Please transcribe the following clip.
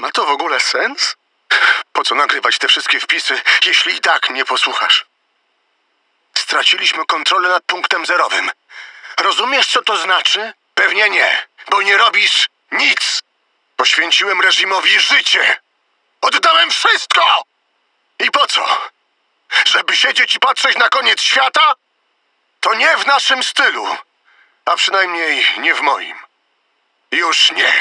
Ma to w ogóle sens? Po co nagrywać te wszystkie wpisy, jeśli i tak nie posłuchasz? Straciliśmy kontrolę nad punktem zerowym. Rozumiesz, co to znaczy? Pewnie nie, bo nie robisz nic. Poświęciłem reżimowi życie. Oddałem wszystko! I po co? Żeby siedzieć i patrzeć na koniec świata? To nie w naszym stylu, a przynajmniej nie w moim. Już nie.